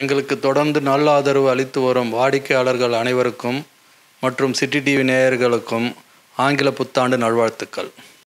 எங்களுக்கு தொடர்ந்து நல்ல ஆதரவு அளித்து வரும் வாடிக்கையாளர்கள் அனைவருக்கும் மற்றும் சிட்டி டிவி நேயர்களுக்கும் ஆங்கில புத்தாண்டு நல்வாழ்த்துக்கள்.